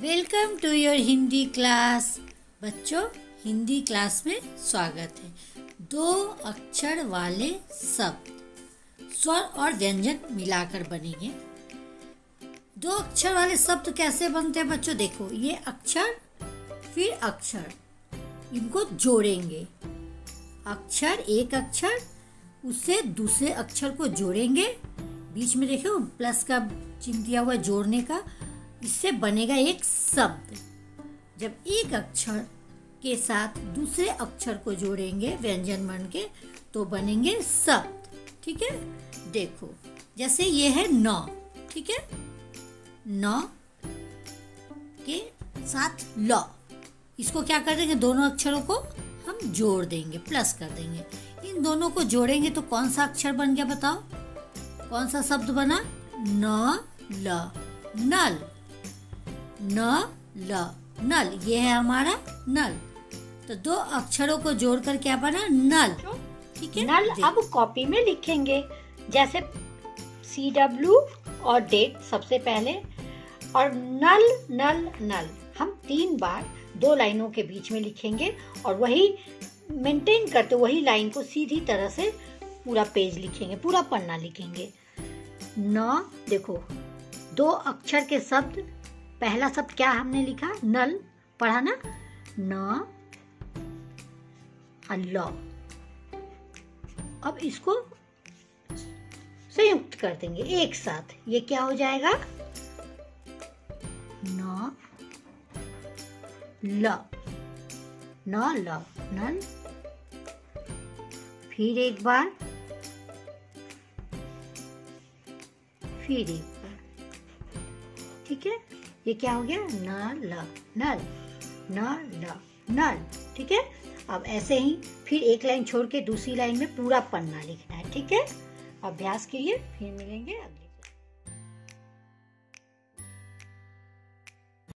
Welcome to your Hindi class बच्चों Hindi class में स्वागत है। दो अक्षर वाले शब्द, स्वर और व्यंजन मिलाकर बनेंगे। दो अक्षर वाले शब्द कैसे बनते हैं बच्चों? देखो, ये अक्षर, फिर अक्षर। इनको जोड़ेंगे। अक्षर एक अक्षर उससे दूसरे अक्षर को जोड़ेंगे। बीच में देखो, प्लस का दिया हुआ जोड़ने का। इससे बनेगा एक शब्द। जब एक अक्षर के साथ दूसरे अक्षर को जोड़ेंगे व्यंजन बन के तो बनेंगे शब्द, ठीक है? देखो, जैसे ये है नौ, ठीक है? नौ के साथ ल। इसको क्या कर देंगे? दोनों अक्षरों को हम जोड़ देंगे प्लस कर देंगे। इन दोनों को जोड़ेंगे तो कौन सा अक्षर बन गया बताओ? कौन सा शब्द बना? न, ल। नल। न ल नल ये है हमारा नल। तो दो अक्षरों को जोड़कर क्या बना? नल। ठीक है? नल अब कॉपी में लिखेंगे। जैसे सी डब्ल्यू और डेट सबसे पहले। और नल नल नल। हम तीन बार दो लाइनों के बीच में लिखेंगे और वही मेंटेन करते वही लाइन को सीधी तरह से पूरा पेज लिखेंगे पूरा पन्ना लिखेंगे। न देखो दो अक्षर के शब्द पहला शब्द क्या हमने लिखा? नल। पढ़ा ना? न अल्लाह अब इसको संयुक्त कर देंगे एक साथ। ये क्या हो जाएगा? न, ल। न, ल। नल। फिर एक बार। फिर एक बार। ठीक है? ये क्या हो गया? न, ल, नल, न, ल, नल, ठीक है? अब ऐसे ही फिर एक लाइन छोड़ के दूसरी लाइन में पूरा पन्ना लिखना है, ठीक है? अभ्यास के लिए फिर मिलेंगे अगले